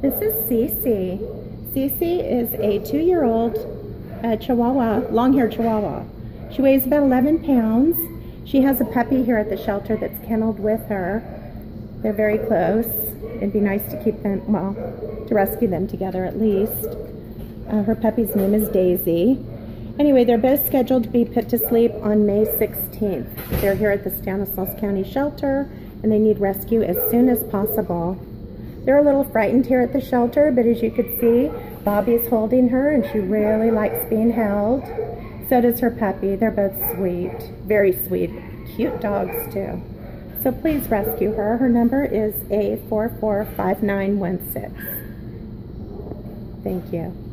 This is Cece. Cece is a two-year-old uh, Chihuahua, long-haired Chihuahua. She weighs about 11 pounds. She has a puppy here at the shelter that's kenneled with her. They're very close. It'd be nice to keep them, well, to rescue them together at least. Uh, her puppy's name is Daisy. Anyway, they're both scheduled to be put to sleep on May 16th. They're here at the Stanislaus County Shelter and they need rescue as soon as possible. They're a little frightened here at the shelter, but as you could see, Bobby is holding her and she really likes being held. So does her puppy. They're both sweet, very sweet, cute dogs too. So please rescue her. Her number is A445916. Thank you.